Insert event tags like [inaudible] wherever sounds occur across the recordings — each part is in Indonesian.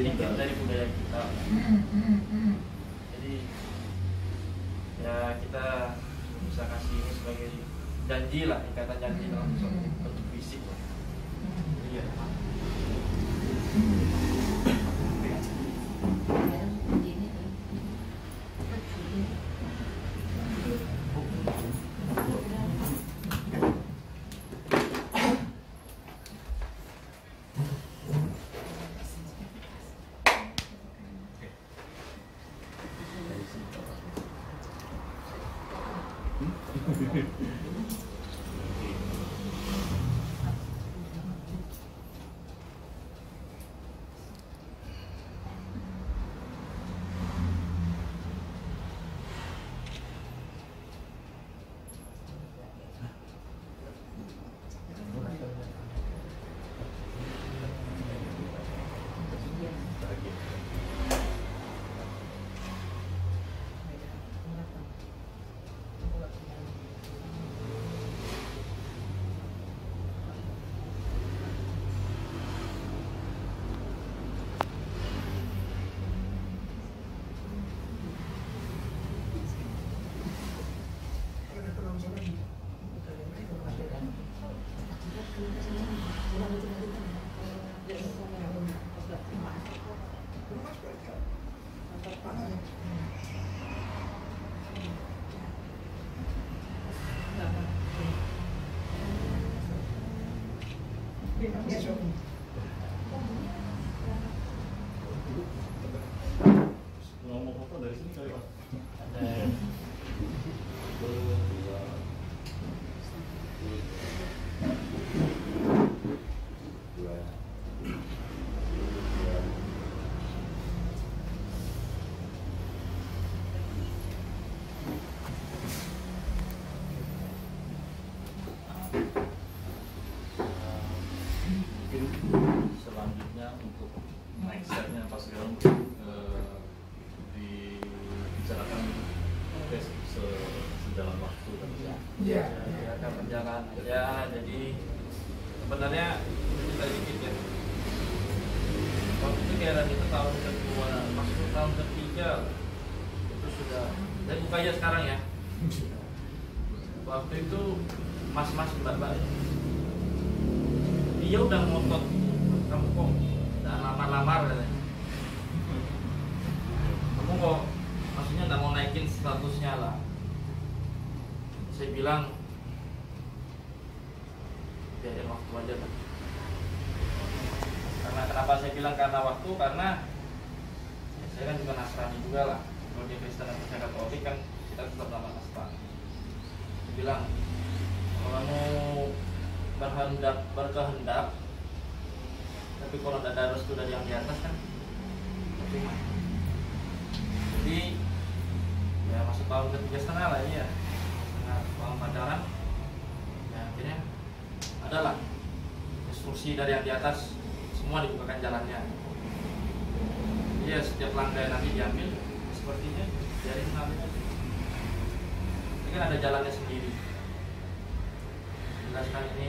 sedikit dari budaya kita. Jadi ya kita bisa kasih ini sebagai janji lah ikatan janji dalam bentuk fisik lah. Iya Obrigada. Sejalan waktu kan? Iya. ya akan berjalan ya jadi sebenarnya kita dikit ya. Waktu itu kira itu tahun kedua masuk tahun ketiga itu sudah dan buka aja sekarang ya. Waktu itu mas-mas mbak-mbak dia udah ngotot kamu kok udah lamar-lamar katanya. Kamu kok statusnya lah. Saya bilang biarin waktu aja lah. Karena kenapa saya bilang karena waktu? Karena ya, saya kan juga Nasrani juga lah. Kalau di Kristen atau saya Katolik kan kita tetap nama Nasrani. Saya bilang kalau kamu berhendak berkehendak tapi kalau ada restu dari yang di atas kan percuma jadi ya masuk tahun ketiga setengah lah ya setengah tahun pacaran. Ya akhirnya adalah instruksi dari yang di atas semua dibukakan jalannya. Iya setiap langkah yang nanti diambil sepertinya dari mengalir ini kan ada jalannya sendiri. Jelaskan ini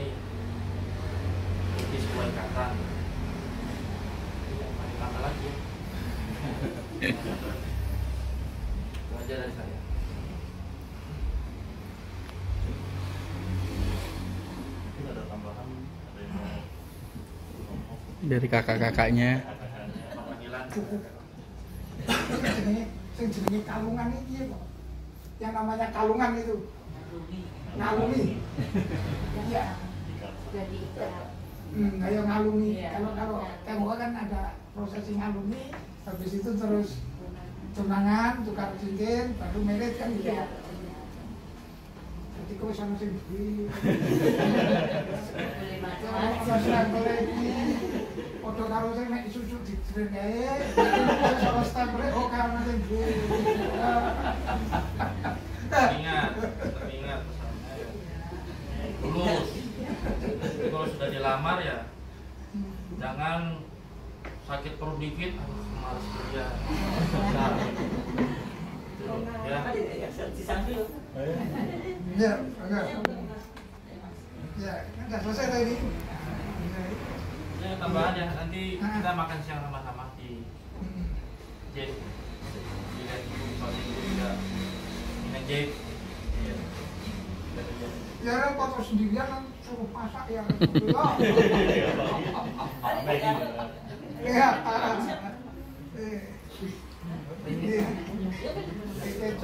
ini sebuah ikatan. Lama lagi [laughs] ya. Itu aja dari saya mungkin ada tambahan ada yang mau ngomong dari kakak-kakaknya panggilan jenenge kalungan ya, kok. Yang namanya kalungan itu. Ngalungi. Iya. jadi Hmm, ayo ngalungi. Iya. Kalau kalau tembok kan ada prosesi ngalungi, habis itu terus tunangan, tukar cincin, baru merit kan gitu. iya Kok sama sing saya boleh iki padha karo sing nek susu dijren kae, terus stempel oh karena sing pesannya ya. tulus Jadi kalau sudah dilamar ya jangan sakit perut dikit aduh malas kerja. Ya Ya. Ya, enggak selesai tadi. Ya, tambahan ya nanti Ah. kita makan siang sama-sama di soalnya minat Jet. Iya. Dari Jet. Ya kalau sendirian kan suruh masak ya. Rame gitu. Ya. Este es el